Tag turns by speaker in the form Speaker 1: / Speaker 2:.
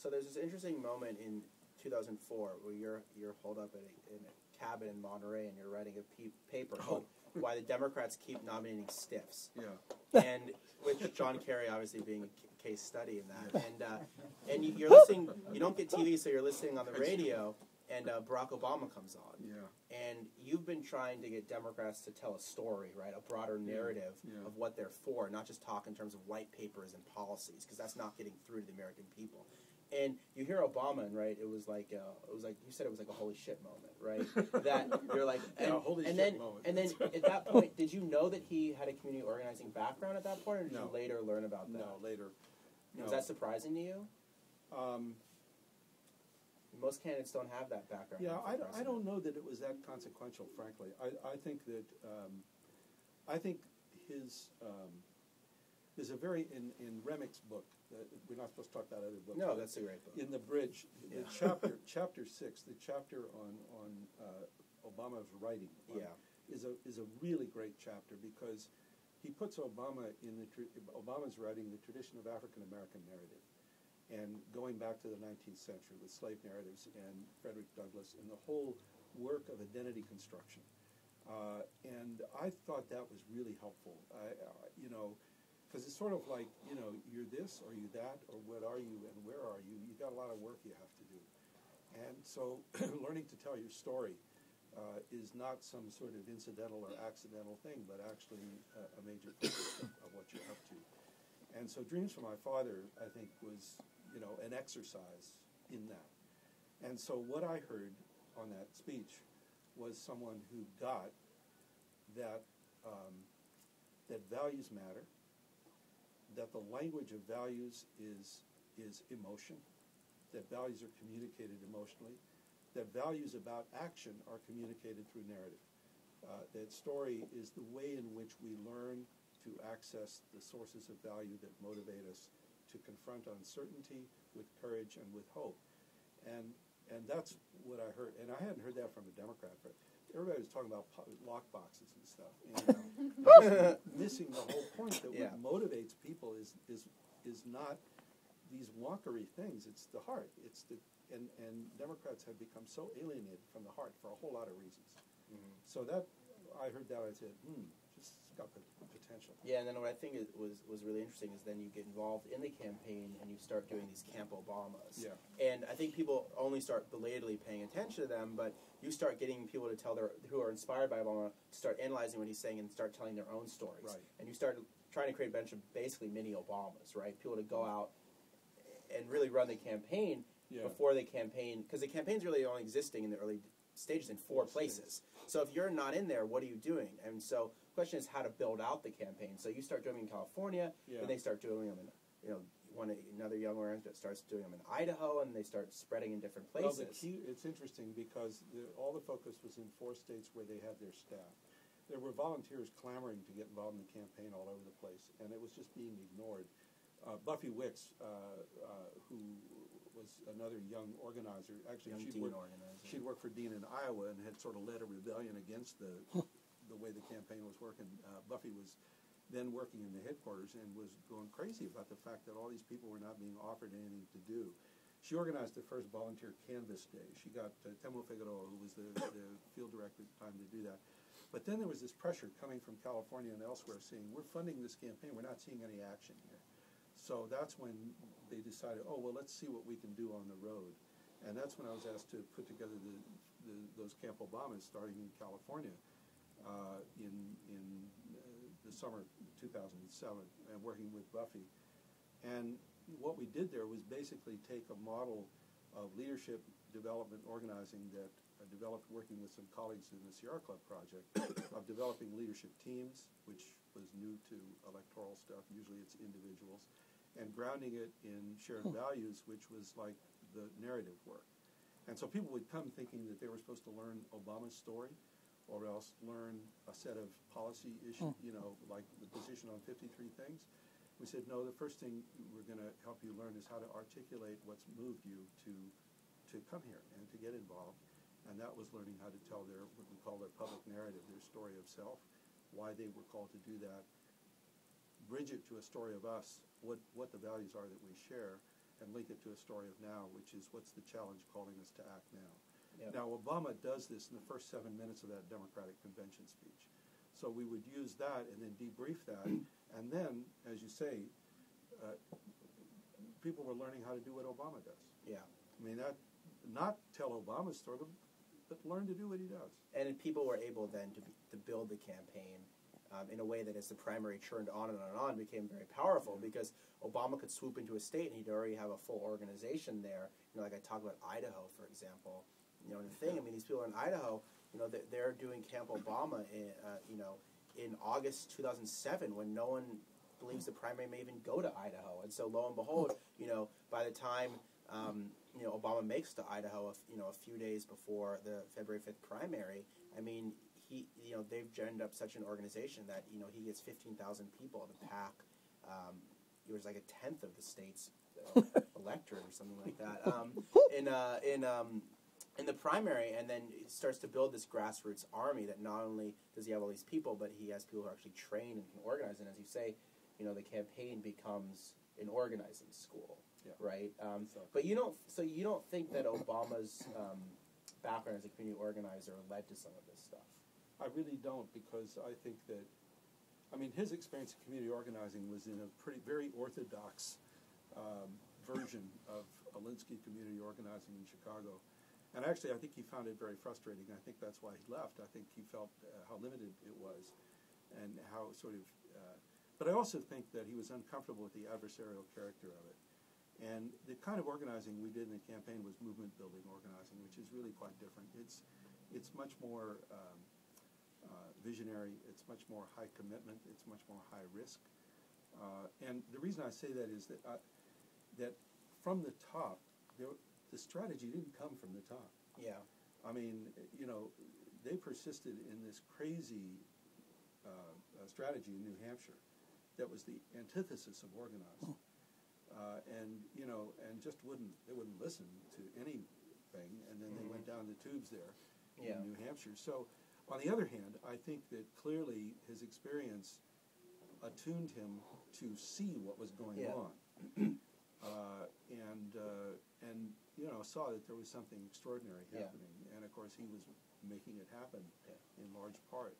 Speaker 1: So there's this interesting moment in 2004 where you're you're holed up in a, in a cabin in Monterey and you're writing a pe- paper
Speaker 2: Oh.
Speaker 1: called "Why the Democrats Keep Nominating Stiffs,"
Speaker 2: Yeah.
Speaker 1: and with John Kerry obviously being a c- case study in that. And uh, and you, you're listening. You don't get TV, so you're listening on the radio. And uh, Barack Obama comes on,
Speaker 2: Yeah.
Speaker 1: and you've been trying to get Democrats to tell a story, right? A broader narrative
Speaker 2: yeah.
Speaker 1: of what they're for, not just talk in terms of white papers and policies, because that's not getting through to the American people. And you hear Obama, and right, it was like uh, it was like you said, it was like a holy shit moment, right? that you're like, and,
Speaker 2: Yeah, holy
Speaker 1: and
Speaker 2: shit
Speaker 1: then
Speaker 2: moment.
Speaker 1: and then at that point, did you know that he had a community organizing background at that point, or did
Speaker 2: No.
Speaker 1: you later learn about that?
Speaker 2: No, later.
Speaker 1: Was that surprising to you?
Speaker 2: Um,
Speaker 1: Most candidates don't have that background.
Speaker 2: yeah, I, don't- I don't know that it was that consequential, frankly. I, I think that, um, I think his, um, there's a very, in, in Remnick's book, uh, we're not supposed to talk about other books.
Speaker 1: No, that's a great book.
Speaker 2: In the bridge, the
Speaker 1: Yeah.
Speaker 2: chapter, chapter six, the chapter on, on uh, Obama's writing.
Speaker 1: Yeah.
Speaker 2: Is a, is a really great chapter because he puts Obama in the, tr- Obama's writing the tradition of African American narrative. And going back to the 19th century with slave narratives and Frederick Douglass and the whole work of identity construction. Uh, and I thought that was really helpful. I, I, you know, because it's sort of like, you know, you're this or you that or what are you and where are you? You've got a lot of work you have to do. And so learning to tell your story uh, is not some sort of incidental or accidental thing, but actually a, a major focus of, of what you're up to. And so Dreams for My Father, I think, was, you know, an exercise in that. And so what I heard on that speech was someone who got that, um, that values matter, that the language of values is, is emotion, that values are communicated emotionally, that values about action are communicated through narrative. Uh, that story is the way in which we learn to access the sources of value that motivate us to confront uncertainty with courage and with hope. And, and that's what I heard. And I hadn't heard that from a Democrat. But everybody was talking about lock boxes and stuff. And, missing the whole point that
Speaker 1: Yeah.
Speaker 2: what motivates people is, is, is not these wonkery things. It's the heart. It's the, and, and Democrats have become so alienated from the heart for a whole lot of reasons.
Speaker 1: Mhm.
Speaker 2: So that, I heard that, I said, hmm, got potential.
Speaker 1: Yeah, and then what I think is, was was really interesting is then you get involved in the campaign and you start doing these Camp Obamas.
Speaker 2: Yeah.
Speaker 1: And I think people only start belatedly paying attention to them, but you start getting people to tell their who are inspired by Obama to start analyzing what he's saying and start telling their own stories.
Speaker 2: Right.
Speaker 1: And you start trying to create a bunch of basically mini Obamas, right? People to go out and really run the campaign
Speaker 2: Yeah.
Speaker 1: before the campaign, because the campaign's really only existing in the early stages in four places. So if you're not in there, what are you doing? And so the question is how to build out the campaign. So you start doing them in California,
Speaker 2: Yeah.
Speaker 1: and they start doing them in, you know, one another young man starts doing them in Idaho, and they start spreading in different
Speaker 2: Well,
Speaker 1: places.
Speaker 2: the key, it's interesting because the, all the focus was in four states where they had their staff. There were volunteers clamoring to get involved in the campaign all over the place, and it was just being ignored. Uh, Buffy Wicks, uh, uh, who was another young organizer, actually
Speaker 1: Young
Speaker 2: she'd
Speaker 1: teen
Speaker 2: worked,
Speaker 1: organizer.
Speaker 2: she'd worked for Dean in Iowa and had sort of led a rebellion against the the way the campaign was working. Uh, Buffy was then working in the headquarters and was going crazy about the fact that all these people were not being offered anything to do. She organized the first volunteer canvass day. She got uh, Temo Figueroa, who was the, the field director at the time, to do that. But then there was this pressure coming from California and elsewhere saying, we're funding this campaign, we're not seeing any action here. So that's when they decided, oh, well, let's see what we can do on the road. And that's when I was asked to put together the, the, those Camp Obamas starting in California uh, in, in uh, the summer of 2007 and working with Buffy. And what we did there was basically take a model of leadership development organizing that I developed working with some colleagues in the Sierra Club project of developing leadership teams, which was new to electoral stuff. Usually it's individuals. And grounding it in shared hmm. values, which was like the narrative work. And so people would come thinking that they were supposed to learn Obama's story or else learn a set of policy issues, hmm. you know, like the position on 53 things. We said, no, the first thing we're going to help you learn is how to articulate what's moved you to, to come here and to get involved. And that was learning how to tell their, what we call their public narrative, their story of self, why they were called to do that, bridge it to a story of us, what, what the values are that we share, and link it to a story of now, which is what's the challenge calling us to act now.
Speaker 1: Yep.
Speaker 2: Now, Obama does this in the first seven minutes of that Democratic convention speech. So we would use that and then debrief that. and then, as you say, uh, people were learning how to do what Obama does.
Speaker 1: Yeah.
Speaker 2: I mean, that, not tell Obama's story, but, but learn to do what he does.
Speaker 1: And people were able then to, to build the campaign um, in a way that, as the primary churned on and on and on, became very powerful because Obama could swoop into a state and he'd already have a full organization there. You know, like I talk about Idaho, for example. You know, and the thing, I mean, these people in Idaho, you know, they're, they're doing Camp Obama, in, uh, you know, in August 2007 when no one believes the primary may even go to Idaho. And so, lo and behold, you know, by the time um, you know Obama makes to Idaho, you know, a few days before the February 5th primary, I mean, he, you know, they've ginned up such an organization that you know he gets 15,000 people to pack. Um, it was like a tenth of the state's uh, electorate or something like that. Um, in uh, in um, in the primary, and then it starts to build this grassroots army that not only does he have all these people, but he has people who are actually trained and can organize. And as you say, you know, the campaign becomes an organizing school,
Speaker 2: Yeah.
Speaker 1: right? Um,
Speaker 2: So-
Speaker 1: but you don't. So you don't think that Obama's um, background as a community organizer led to some of this stuff?
Speaker 2: I really don't because I think that, I mean, his experience in community organizing was in a pretty, very orthodox um, version of Alinsky community organizing in Chicago. And actually, I think he found it very frustrating. I think that's why he left. I think he felt uh, how limited it was and how sort of, uh, but I also think that he was uncomfortable with the adversarial character of it. And the kind of organizing we did in the campaign was movement building organizing, which is really quite different. It's, it's much more um, visionary, it's much more high commitment, it's much more high risk. Uh, and the reason I say that is that, I, that from the top, there, the strategy didn't come from the top.
Speaker 1: Yeah.
Speaker 2: I mean, you know, they persisted in this crazy uh, uh, strategy in New Hampshire that was the antithesis of organizing. Uh, and you know, and just wouldn't they wouldn't listen to anything, and then they went down the tubes there
Speaker 1: Yeah.
Speaker 2: in New Hampshire. So, on the other hand, I think that clearly his experience attuned him to see what was going
Speaker 1: Yeah.
Speaker 2: on, uh, and uh, and you know saw that there was something extraordinary
Speaker 1: Yeah.
Speaker 2: happening, and of course he was making it happen
Speaker 1: Yeah.
Speaker 2: in large part.